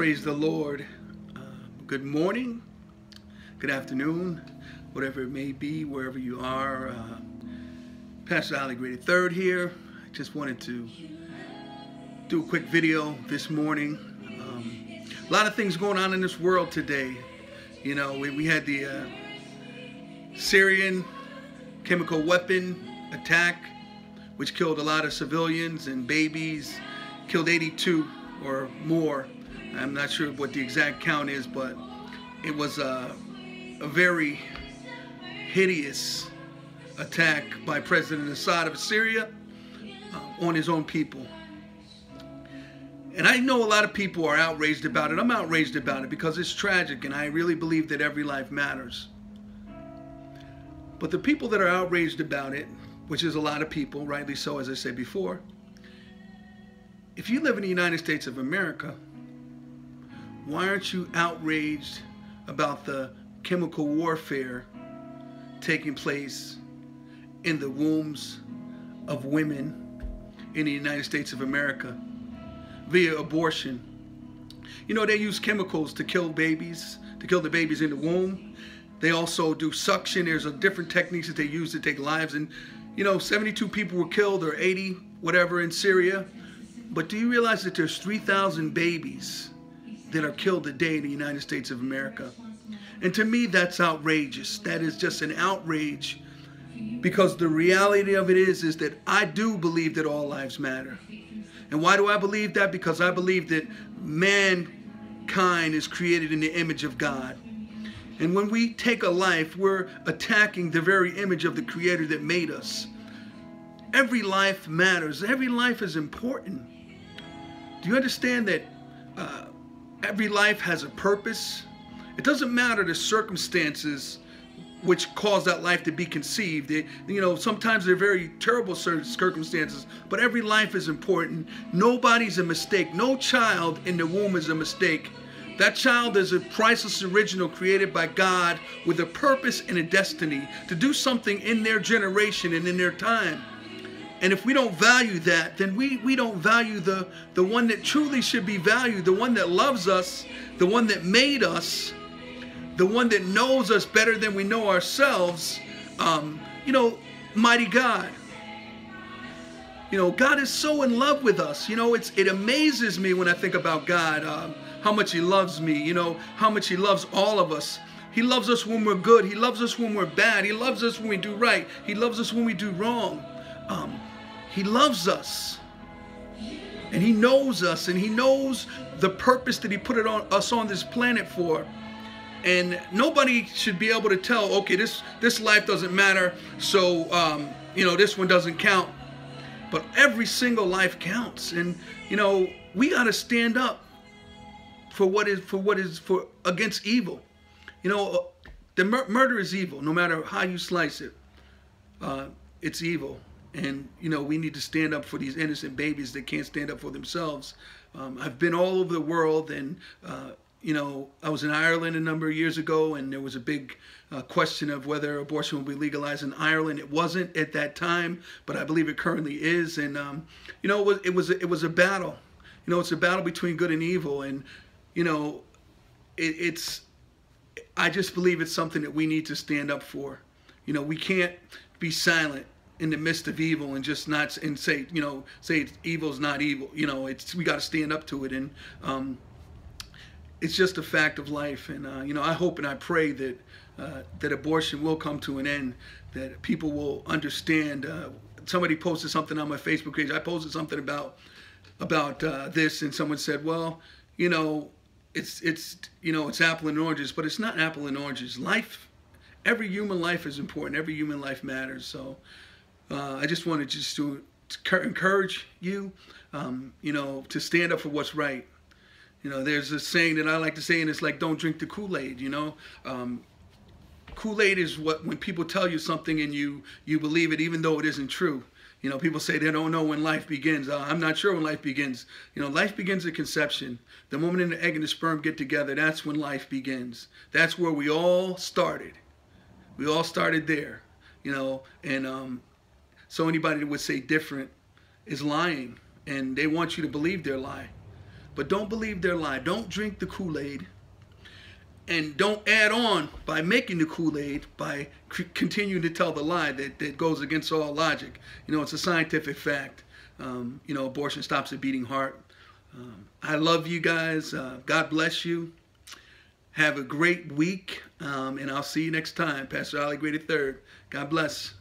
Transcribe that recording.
Praise the Lord. Uh, good morning, good afternoon, whatever it may be, wherever you are. Uh, Pastor Ali Graded Third here. I just wanted to do a quick video this morning. Um, a lot of things going on in this world today. You know, we, we had the uh, Syrian chemical weapon attack, which killed a lot of civilians and babies, killed 82 or more. I'm not sure what the exact count is, but it was a, a very hideous attack by President Assad of Syria uh, on his own people. And I know a lot of people are outraged about it. I'm outraged about it because it's tragic, and I really believe that every life matters. But the people that are outraged about it, which is a lot of people, rightly so, as I said before, if you live in the United States of America, why aren't you outraged about the chemical warfare taking place in the wombs of women in the United States of America via abortion? You know, they use chemicals to kill babies, to kill the babies in the womb. They also do suction. There's a different techniques that they use to take lives. And, you know, 72 people were killed or 80, whatever, in Syria. But do you realize that there's 3,000 babies that are killed a day in the United States of America? And to me, that's outrageous. That is just an outrage because the reality of it is, is that I do believe that all lives matter. And why do I believe that? Because I believe that mankind is created in the image of God. And when we take a life, we're attacking the very image of the Creator that made us. Every life matters. Every life is important. Do you understand that uh, every life has a purpose? It doesn't matter the circumstances which cause that life to be conceived. You know, sometimes they're very terrible circumstances, but every life is important. Nobody's a mistake. No child in the womb is a mistake. That child is a priceless original created by God with a purpose and a destiny to do something in their generation and in their time. And if we don't value that, then we, we don't value the, the one that truly should be valued, the one that loves us, the one that made us, the one that knows us better than we know ourselves. Um, you know, mighty God. You know, God is so in love with us. You know, it's it amazes me when I think about God, um, how much He loves me. You know, how much He loves all of us. He loves us when we're good. He loves us when we're bad. He loves us when we do right. He loves us when we do wrong. Um, he loves us. And he knows us and he knows the purpose that he put it on us on this planet for. And nobody should be able to tell, okay, this this life doesn't matter, so um, you know this one doesn't count. But every single life counts, and you know we got to stand up for what is for what is for against evil. You know, the mur murder is evil, no matter how you slice it. Uh, it's evil and you know we need to stand up for these innocent babies that can't stand up for themselves. Um, I've been all over the world, and uh, you know I was in Ireland a number of years ago, and there was a big uh, question of whether abortion will be legalized in Ireland. It wasn't at that time, but I believe it currently is, and um, you know it was it was it was a battle. You know it's a battle between good and evil, and you know it, it's. I just believe it's something that we need to stand up for. You know we can't be silent in the midst of evil and just not and say you know say evil's not evil you know it's we got to stand up to it. And um, it's just a fact of life. And uh, you know I hope and I pray that uh, that abortion will come to an end that people will understand uh, somebody posted something on my Facebook page. I posted something about about uh, this and someone said well you know it's it's you know it's apple and oranges but it's not apple and oranges. Life every human life is important. Every human life matters. So uh, I just wanted just to, to encourage you, um, you know, to stand up for what's right. You know, there's a saying that I like to say, and it's like, don't drink the Kool-Aid, you know. Um, Kool-Aid is what, when people tell you something and you, you believe it, even though it isn't true. You know, people say they don't know when life begins. Uh, I'm not sure when life begins. You know, life begins at conception. The moment the egg and the sperm get together, that's when life begins. That's where we all started. We all started there, you know, and um, so anybody that would say different is lying, and they want you to believe their lie. But don't believe their lie. Don't drink the Kool Aid. And don't add on by making the Kool Aid by continuing to tell the lie that, that goes against all logic. You know, it's a scientific fact. Um, you know, abortion stops a beating heart. Um, I love you guys. Uh, God bless you. Have a great week. Um, and I'll see you next time. Pastor Ali Gray III. God bless.